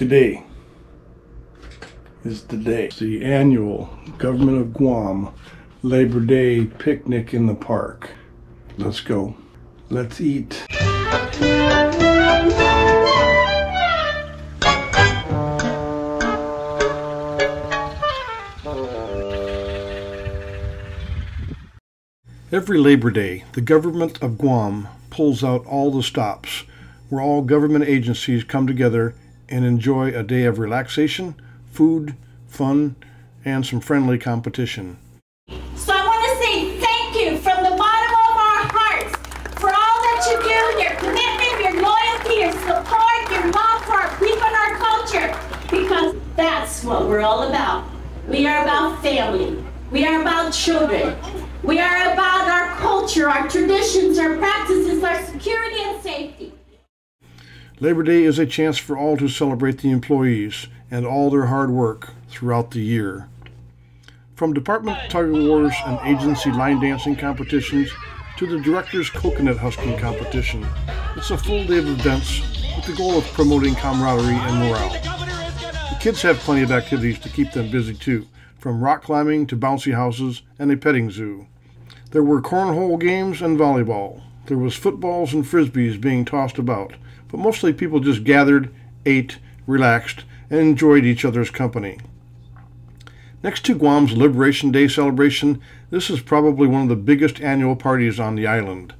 Today is the day. It's the annual Government of Guam Labor Day picnic in the park. Let's go. Let's eat. Every Labor Day, the government of Guam pulls out all the stops where all government agencies come together and enjoy a day of relaxation, food, fun, and some friendly competition. So I want to say thank you from the bottom of our hearts for all that you do, your commitment, your loyalty, your support, your love for our people and our culture, because that's what we're all about. We are about family. We are about children. We are about our culture, our traditions, our practices, our security and safety. Labor Day is a chance for all to celebrate the employees and all their hard work throughout the year. From department tug of wars and agency line dancing competitions to the director's coconut husking competition, it's a full day of events with the goal of promoting camaraderie and morale. The kids have plenty of activities to keep them busy too, from rock climbing to bouncy houses and a petting zoo. There were cornhole games and volleyball. There was footballs and frisbees being tossed about, but mostly people just gathered, ate, relaxed, and enjoyed each other's company. Next to Guam's Liberation Day celebration, this is probably one of the biggest annual parties on the island.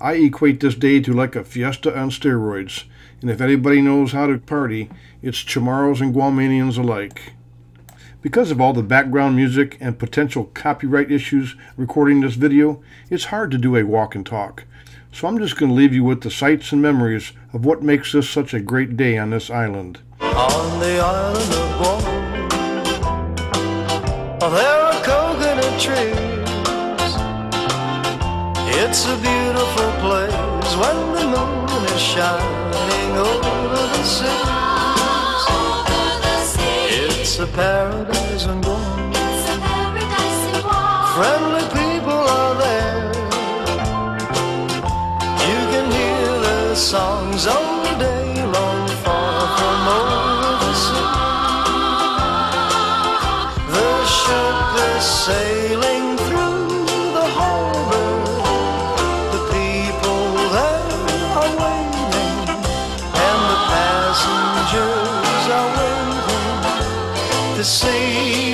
I equate this day to like a fiesta on steroids, and if anybody knows how to party, it's Chamorros and Guamanians alike. Because of all the background music and potential copyright issues recording this video, it's hard to do a walk and talk. So I'm just going to leave you with the sights and memories of what makes this such a great day on this island. On the island of Guam, there are coconut trees. It's a beautiful place when the moon is shining over the seas. It's a paradise in Guam. Friendly people the Isle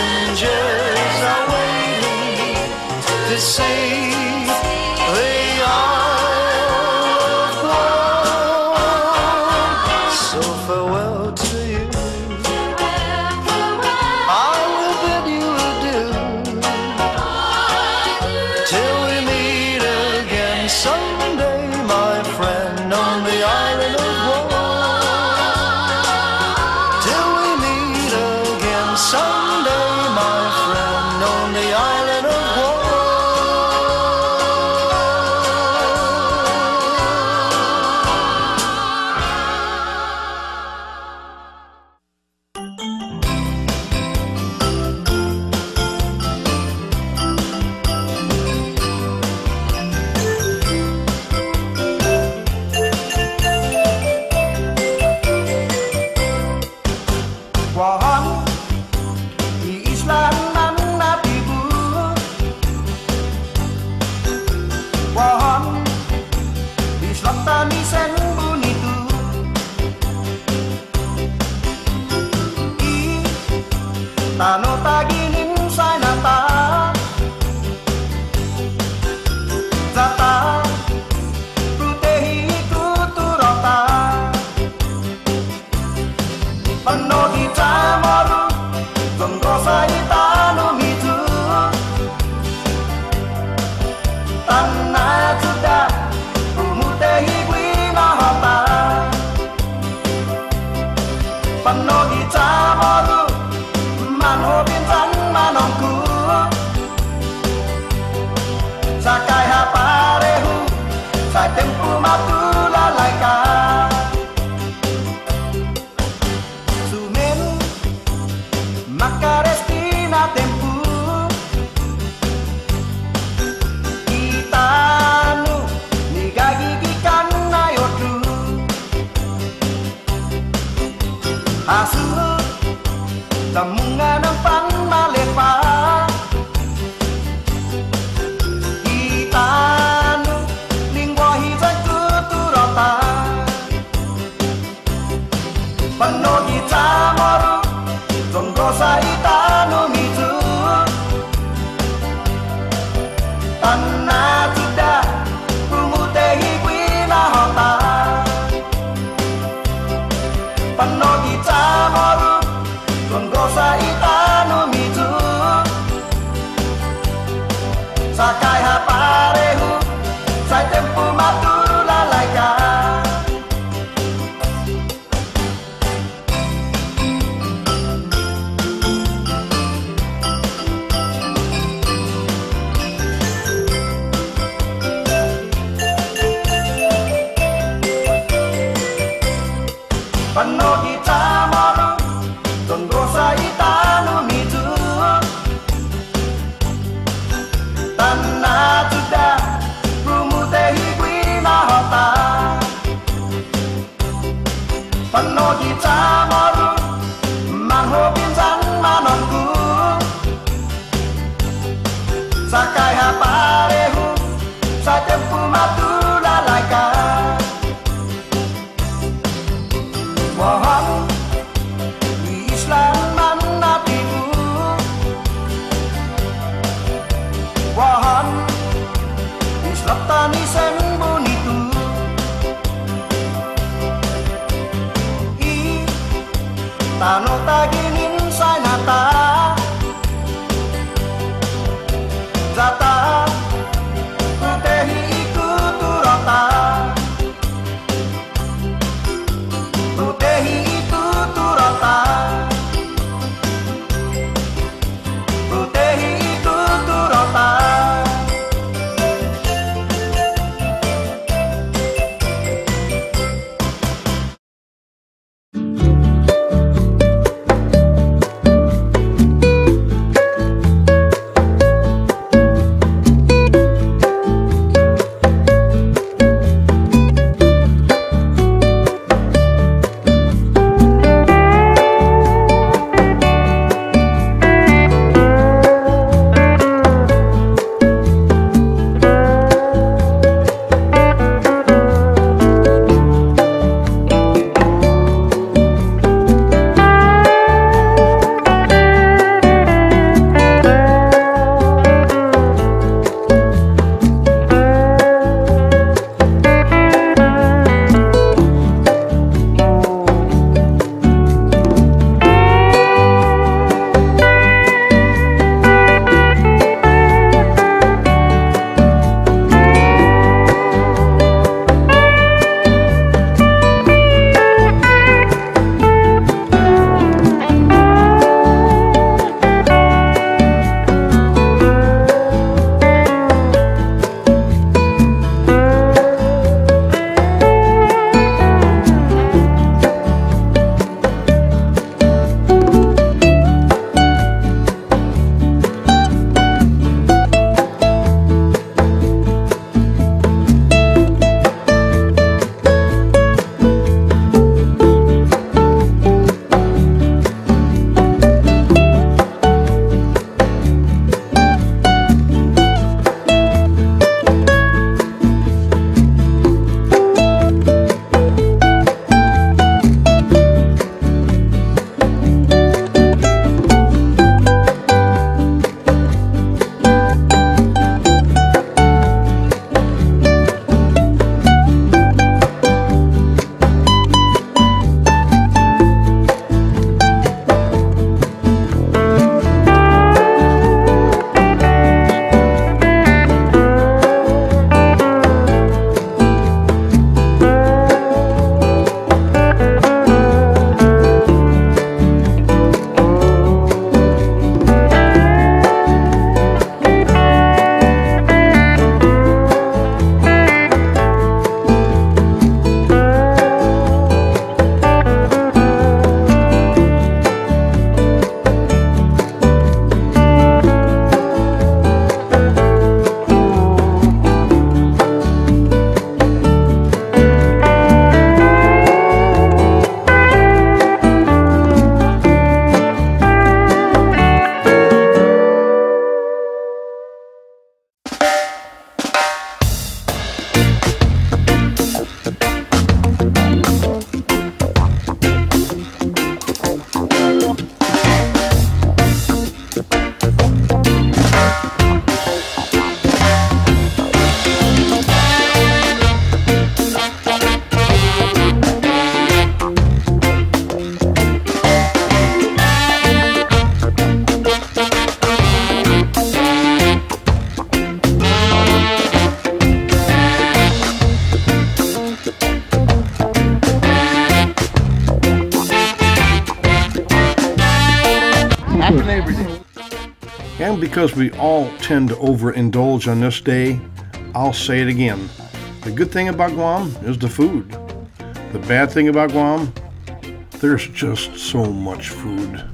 passengers because we all tend to overindulge on this day, I'll say it again. The good thing about Guam is the food. The bad thing about Guam, there's just so much food.